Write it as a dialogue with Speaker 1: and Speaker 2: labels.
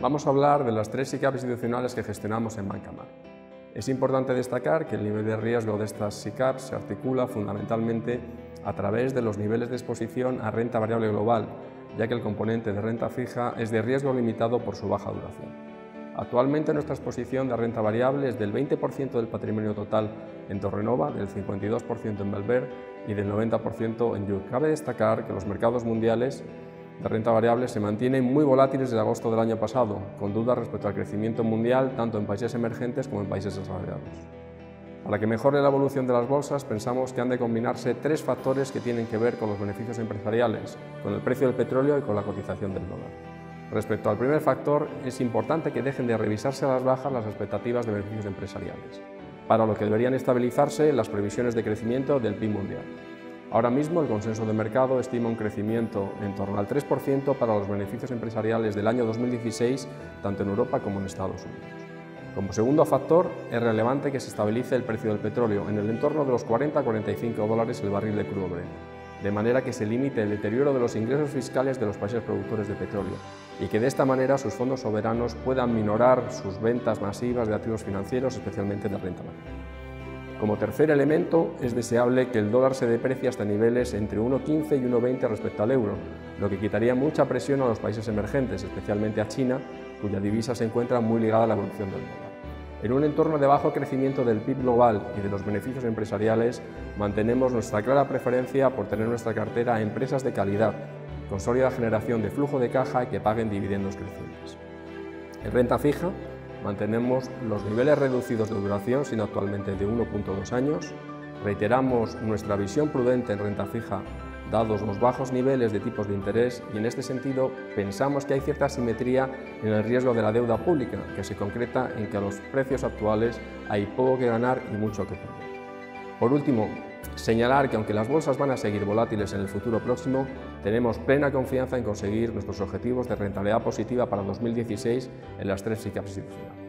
Speaker 1: Vamos a hablar de las tres SICAP institucionales que gestionamos en Bancamar. Es importante destacar que el nivel de riesgo de estas SICAP se articula fundamentalmente a través de los niveles de exposición a renta variable global, ya que el componente de renta fija es de riesgo limitado por su baja duración. Actualmente nuestra exposición de renta variable es del 20% del patrimonio total en Torrenova, del 52% en Belver y del 90% en Yuc. Cabe destacar que los mercados mundiales de renta variable se mantienen muy volátiles desde agosto del año pasado, con dudas respecto al crecimiento mundial tanto en países emergentes como en países desarrollados. Para que mejore la evolución de las bolsas, pensamos que han de combinarse tres factores que tienen que ver con los beneficios empresariales, con el precio del petróleo y con la cotización del dólar. Respecto al primer factor, es importante que dejen de revisarse a las bajas las expectativas de beneficios empresariales, para lo que deberían estabilizarse las previsiones de crecimiento del PIB mundial. Ahora mismo el consenso de mercado estima un crecimiento en torno al 3% para los beneficios empresariales del año 2016, tanto en Europa como en Estados Unidos. Como segundo factor, es relevante que se estabilice el precio del petróleo en el entorno de los 40-45 dólares el barril de crudo Brent de manera que se limite el deterioro de los ingresos fiscales de los países productores de petróleo y que de esta manera sus fondos soberanos puedan minorar sus ventas masivas de activos financieros, especialmente de renta variable. Como tercer elemento, es deseable que el dólar se deprecie hasta niveles entre 1,15 y 1,20 respecto al euro, lo que quitaría mucha presión a los países emergentes, especialmente a China, cuya divisa se encuentra muy ligada a la evolución del dólar. En un entorno de bajo crecimiento del PIB global y de los beneficios empresariales, mantenemos nuestra clara preferencia por tener nuestra cartera a empresas de calidad, con sólida generación de flujo de caja y que paguen dividendos crecientes. En renta fija, mantenemos los niveles reducidos de duración, sino actualmente de 1.2 años. Reiteramos nuestra visión prudente en renta fija dados los bajos niveles de tipos de interés y en este sentido pensamos que hay cierta asimetría en el riesgo de la deuda pública, que se concreta en que a los precios actuales hay poco que ganar y mucho que perder. Por último, señalar que aunque las bolsas van a seguir volátiles en el futuro próximo, tenemos plena confianza en conseguir nuestros objetivos de rentabilidad positiva para 2016 en las tres SICAPs institucionales.